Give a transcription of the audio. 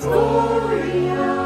Gloria.